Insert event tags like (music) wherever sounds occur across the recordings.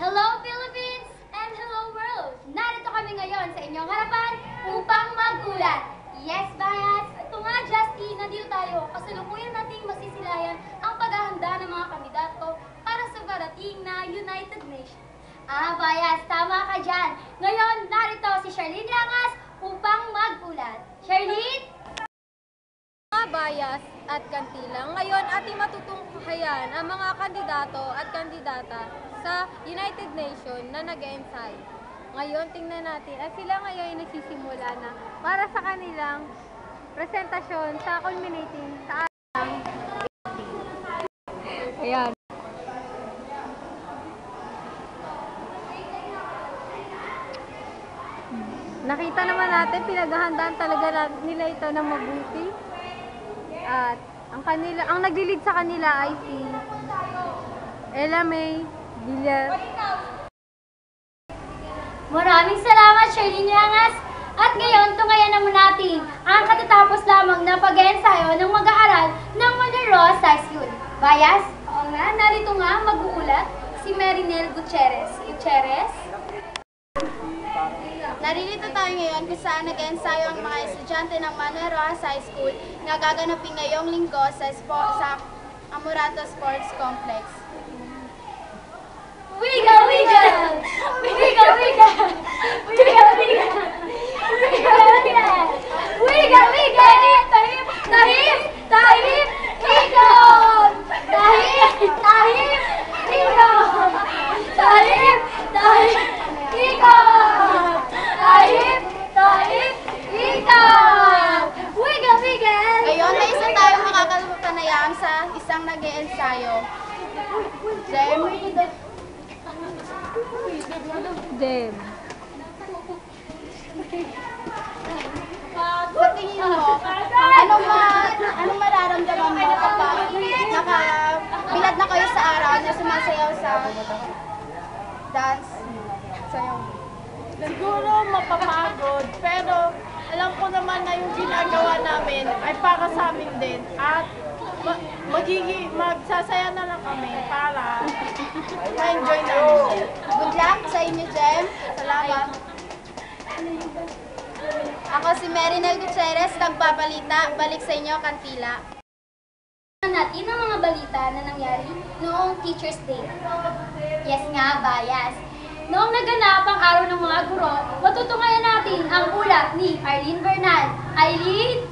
Hello Philippines and hello world! Narito kami ngayon sa inyong harapan upang magulat. Yes, bias! Ito nga, Justy, nandito tayo. Kasalukuyan nating masisilayan ang paghahanda ng mga kandidato para sa parating na United Nations. Ah, bias, tama ka dyan. Ngayon, narito si Charlene Rangas upang magulat. Charlene? Mga bayas at kantila, ngayon ating matutunghayan ang mga kandidato at kandidata sa United Nations na nag-ensayo. Ngayon, tingnan natin at sila ngayon ay nagsisimula na para sa kanilang presentasyon sa culminating sa ating Ayan. Nakita naman natin, pinaghahandaan talaga nila ito ng mabuti. At ang kanila, ang naglilid sa kanila ay si Ella May Villar. Maraming salamat, Charlene Rangas. At ngayon, tungayan naman natin ang katatapos lamang na pag-ensayo ng mag-aaral ng Monroe High School. Bayas? Oo nga, narito nga mag-uulat si Marinel Gutierrez. Gutierrez? Naririto tayo ngayon kung saan nag-ensayo ang mga estudyante ng Manuel Rojas High School na gaganapin ngayong linggo sa, spo- sa Amurato Sports Complex. Wiga, wiga! Wiga, wiga! Wiga, wiga! Wiga, wiga! Wiga, wiga! Tahim! Tahim! Tahim! Ikon! Tahim! Tahim! Ikon! Tahim! Tahim! Ikon! Tahim! Tahim! Ikon! Wiga, wiga! Ngayon ay isa tayo makakapanayam sa isang nag-ensayo. Jeremy, Jem. sa tingin mo, ano ma, anong mararamdaman mo kapag nakabilad na kayo sa araw na sumasayaw sa dance? Sayaw. Siguro mapapagod, pero alam ko naman na yung ginagawa namin ay para sa amin din. At ma- magigi, magsasaya na lang kami para (laughs) ma-enjoy namin. Good luck sa inyo, Jem. Salamat. Ako si Marinel Gutierrez, nagbabalita. Balik sa inyo, Kantila. natin ang mga balita na nangyari noong Teacher's Day. Yes nga, bias. Noong naganap ang araw ng mga guro, matutungayan natin ang ulat ni Arlene Bernal. Arlene?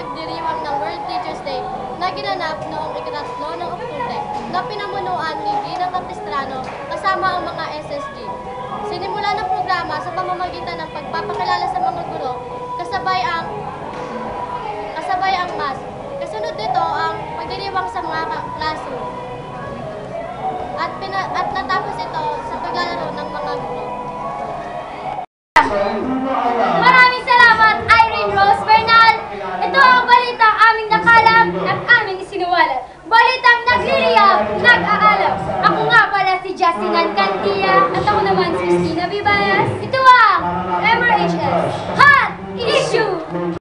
Pagdiriwang ng World Teachers Day na ginanap noong ikatatlo ng Oktubre na pinamunuan ni Gina Capistrano kasama ang mga SSG. Sinimula ng programa sa pamamagitan ng pagpapakilala sa mga guro kasabay ang kasabay ang mas. Kasunod nito ang pagdiriwang sa mga classroom. At, pina, at natapos ito sa paglalaro ng Alcantilla at ako naman si Christina Vibayas. Ito ang MRHS Hot Issue!